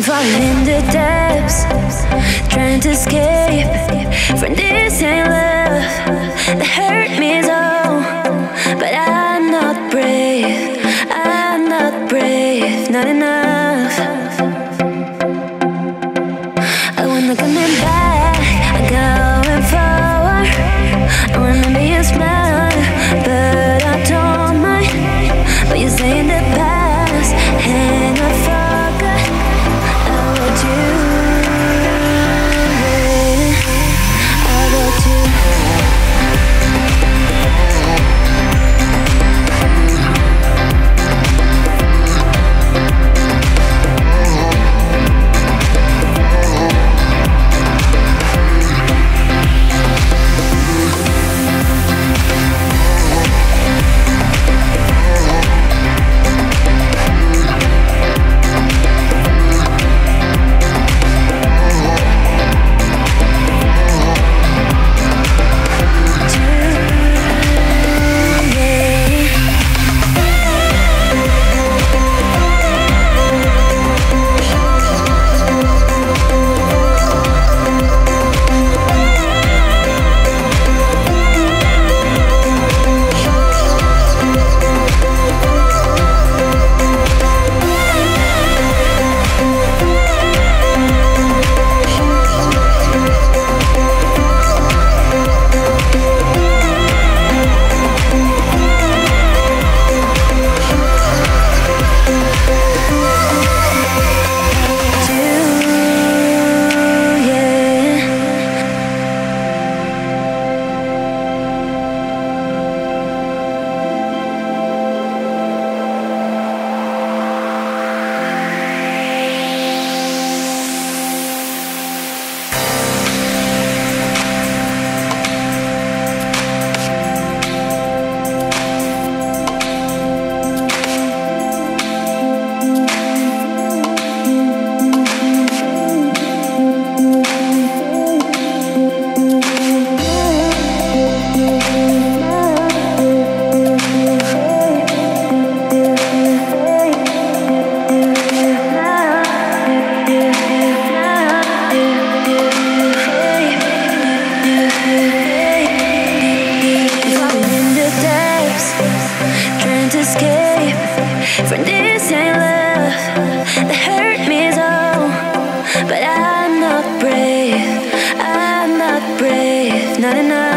Falling in the depths, trying to escape from this love that hurt me so. But I'm not brave, I'm not brave, not enough. But this ain't love hurt. But I'm not brave. I'm not brave. Not enough.